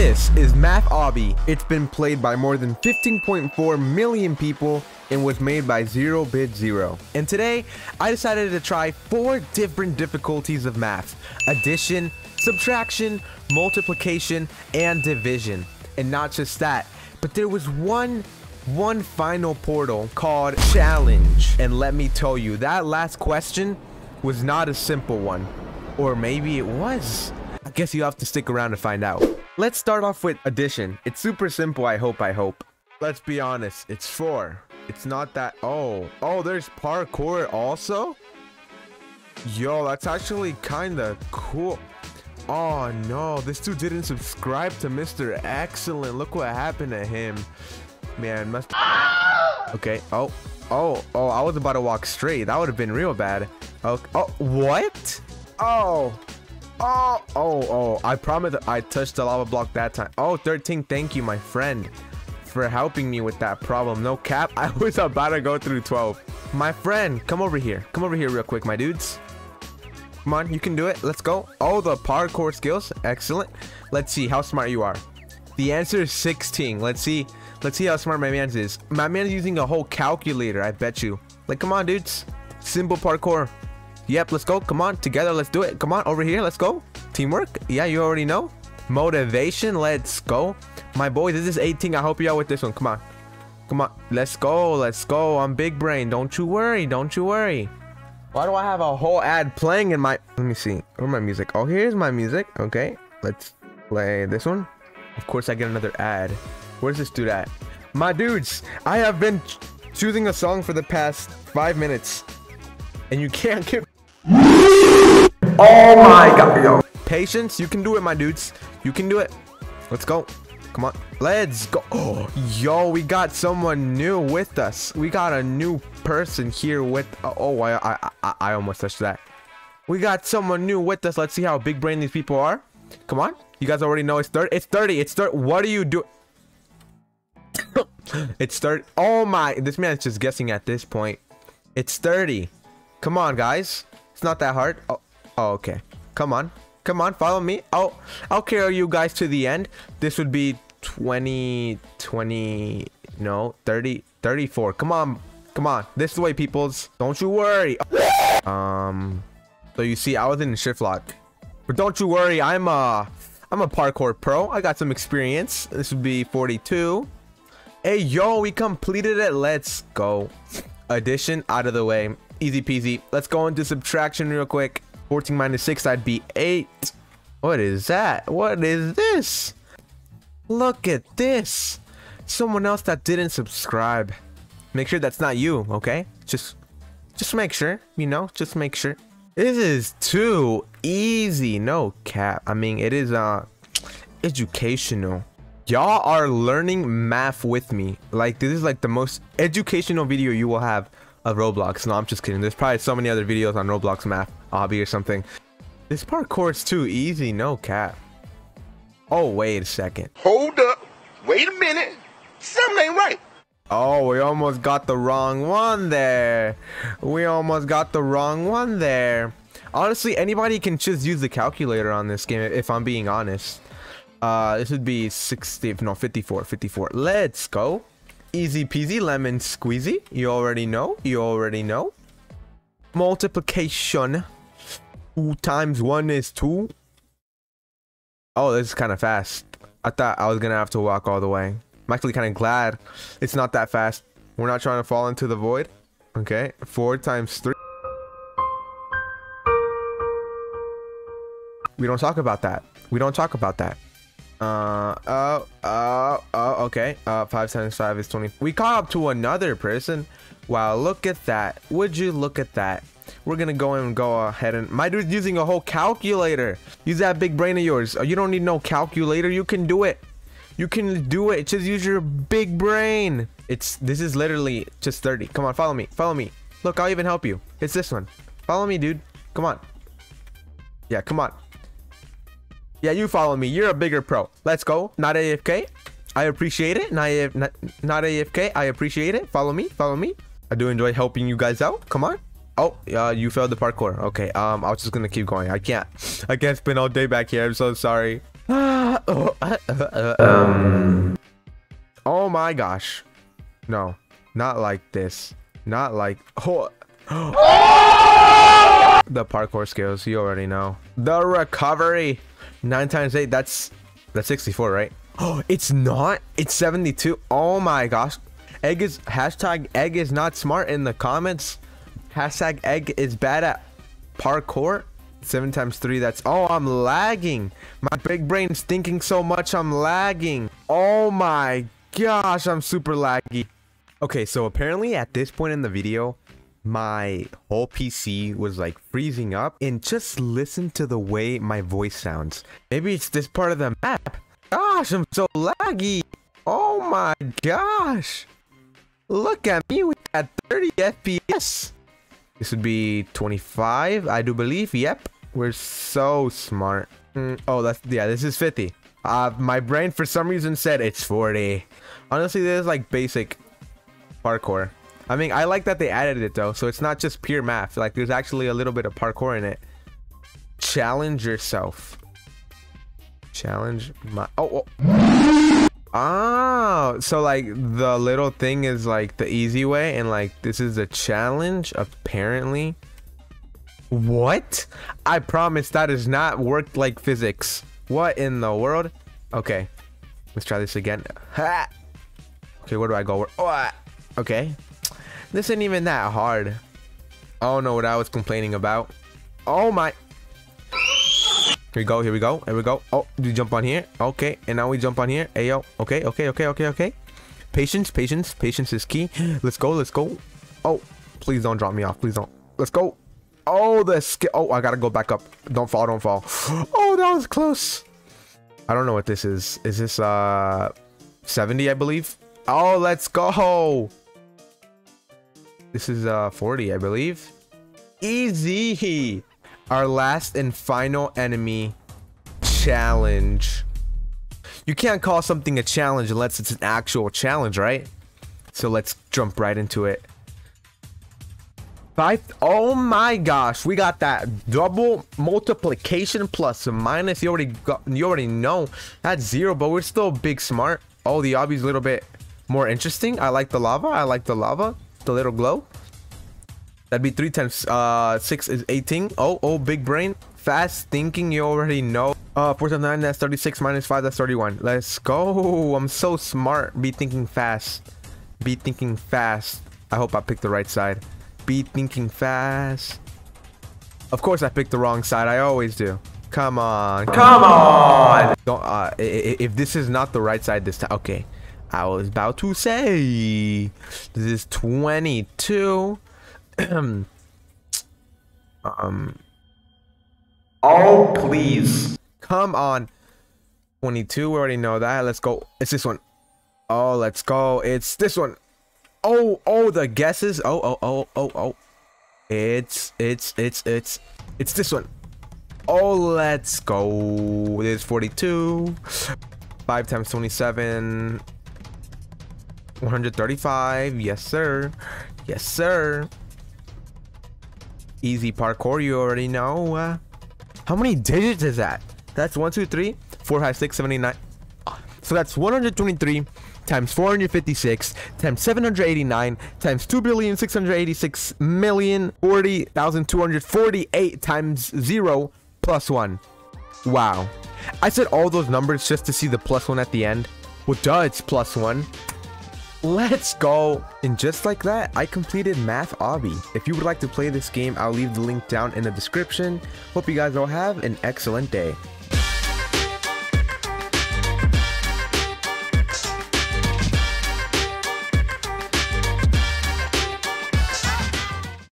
This is Math Obby. It's been played by more than 15.4 million people and was made by Zero Bid Zero. And today, I decided to try four different difficulties of math. Addition, subtraction, multiplication, and division. And not just that, but there was one one final portal called challenge. And let me tell you, that last question was not a simple one. Or maybe it was. I guess you have to stick around to find out. Let's start off with addition. It's super simple, I hope, I hope. Let's be honest, it's four. It's not that, oh. Oh, there's parkour also? Yo, that's actually kinda cool. Oh no, this dude didn't subscribe to Mr. Eggcellent. Look what happened to him. Man, must. Okay. Oh. Oh. Oh. I was about to walk straight. That would have been real bad. Oh. Oh. What? Oh. Oh. Oh. Oh. I promise I touched the lava block that time. Oh, 13. Thank you, my friend, for helping me with that problem. No cap. I was about to go through 12. My friend, come over here. Come over here real quick, my dudes. Come on, you can do it. Let's go. Oh, the parkour skills. Excellent. Let's see how smart you are. The answer is 16. Let's see Let's see how smart my man is. My man is using a whole calculator, I bet you. Like, come on, dudes. Simple parkour. Yep, let's go. Come on, together, let's do it. Come on, over here, let's go. Teamwork. Yeah, you already know. Motivation, let's go. My boy, this is 18. I hope you out with this one. Come on. Come on. Let's go. Let's go. I'm big brain. Don't you worry. Don't you worry. Why do I have a whole ad playing in my... Let me see. Where's my music? Oh, here's my music. Okay. Let's play this one. Of course, I get another ad. Where's this dude at? My dudes, I have been choosing a song for the past five minutes. And you can't get... Oh, oh my god, yo. Patience, you can do it, my dudes. You can do it. Let's go. Come on. Let's go. Oh, yo, we got someone new with us. We got a new person here with... Uh, oh, I, I, I, I almost touched that. We got someone new with us. Let's see how big brain these people are. Come on. You guys already know it's 30. It's 30. It's 30. What do you do? it's 30. Oh my, this man's just guessing at this point. It's 30. Come on, guys. It's not that hard. Oh, oh okay. Come on. Come on, follow me. Oh, I'll carry you guys to the end. This would be 20, 20, no, 30, 34. Come on. Come on. This way, peoples. Don't you worry. Um, so you see, I was in shift lock. But don't you worry, I'm a, I'm a parkour pro. I got some experience. This would be 42. Hey, yo, we completed it. Let's go. Addition out of the way. Easy peasy. Let's go into subtraction real quick. 14 minus 6, I'd be 8. What is that? What is this? Look at this. Someone else that didn't subscribe. Make sure that's not you, okay? Just just make sure, you know, just make sure. This is too easy. No cap. I mean, it is uh educational y'all are learning math with me like this is like the most educational video you will have of roblox no i'm just kidding there's probably so many other videos on roblox math obby or something this parkour is too easy no cap oh wait a second hold up wait a minute something ain't right Oh, we almost got the wrong one there. We almost got the wrong one there. Honestly, anybody can just use the calculator on this game, if I'm being honest. Uh, this would be 60, no, 54, 54. Let's go. Easy peasy, lemon squeezy. You already know. You already know. Multiplication. Two times one is two. Oh, this is kind of fast. I thought I was to have to walk all the way. I'm actually kind of glad it's not that fast. We're not trying to fall into the void. Okay. Four times three. We don't talk about that. We don't talk about that. Uh, oh, oh, oh, okay. Uh, 5 times 5 is 20. We caught up to another person. Wow, look at that. Would you look at that? We're gonna go and go ahead and... My dude's using a whole calculator. Use that big brain of yours. Oh, you don't need no calculator. You can do it. You can do it. Just use your big brain. It's... This is literally just 30. Come on, follow me. Follow me. Look, I'll even help you. It's this one. Follow me, dude. Come on. Yeah, come on. Yeah, you follow me. You're a bigger pro. Let's go. Not AFK. I appreciate it. Not, not, not AFK. I appreciate it. Follow me. Follow me. I do enjoy helping you guys out. Come on. Oh, uh, you failed the parkour. Okay, um, I was just gonna keep going. I can't. I can't spend all day back here. I'm so sorry. Um, Oh my gosh. No, not like this. Not like. Oh. the parkour skills, you already know. The recovery. 9 times 8, that's that's 64, right? Oh, it's not. It's 72. Oh my gosh. Egg is hashtag egg is not smart in the comments. Hashtag egg is bad at parkour. Seven times three, that's oh I'm lagging. My big brain's thinking so much I'm lagging. Oh my gosh, I'm super laggy. Okay, so apparently at this point in the video, my whole PC was like freezing up and just listen to the way my voice sounds. Maybe it's this part of the map. Gosh, I'm so laggy. Oh my gosh. Look at me with that 30 FPS. This would be 25, I do believe. Yep. We're so smart. Mm, oh, that's, yeah, this is 50. Uh, my brain for some reason said it's 40. Honestly, this is like basic parkour. I mean, I like that they added it though, so it's not just pure math. Like, there's actually a little bit of parkour in it. Challenge yourself. Challenge my. Oh, oh. Ah, so like the little thing is like the easy way, and like this is a challenge apparently. What? I promise that does not work like physics. What in the world? Okay, let's try this again. Ha! Okay, where do I go? Oh, okay, this ain't even that hard. I don't know what I was complaining about. Oh my. Here we go, here we go, here we go. Oh, you jump on here. Okay, and now we jump on here. Hey, yo. Okay, okay, okay, okay, okay. Patience, patience, patience is key. Let's go, let's go. Oh, please don't drop me off. Please don't. Let's go. Oh, the skill. Oh, I gotta go back up. Don't fall, don't fall. Oh, that was close. I don't know what this is. Is this, uh, 70, I believe? Oh, let's go. This is, uh, 40, I believe. Easy our last and final enemy challenge. You can't call something a challenge unless it's an actual challenge, right? So let's jump right into it. Five. Oh my gosh, we got that double multiplication plus minus. You already got. You already know that's zero, but we're still big smart. Oh, the obby's a little bit more interesting. I like the lava. I like the lava. The little glow. That'd be 3 times uh, 6 is 18. Oh, oh, big brain. Fast thinking, you already know. Uh, 4 times 9, that's 36. Minus 5, that's 31. Let's go. I'm so smart. Be thinking fast. Be thinking fast. I hope I picked the right side. Be thinking fast. Of course I picked the wrong side. I always do. Come on. Come on. Don't, uh, if this is not the right side this time. Okay. I was about to say. This is 22. um. Oh, please. Come on. 22, we already know that. Let's go. It's this one. Oh, let's go. It's this one. Oh, oh, the guesses. Oh, oh, oh, oh, oh. It's, it's, it's, it's, it's this one. Oh, let's go. It is 42. 5 times 27. 135. Yes, sir. Yes, sir. Easy parkour, you already know. Uh, how many digits is that? That's 1, 2, 3, 4, 5, 6, 7, 8, 9. So that's 123 times 456 times 789 times 2 billion 686 million 40,248 times 0 plus 1. Wow. I said all those numbers just to see the plus 1 at the end. Well, duh, it's plus 1. Let's go! And just like that, I completed Math Obby. If you would like to play this game, I'll leave the link down in the description. Hope you guys all have an excellent day.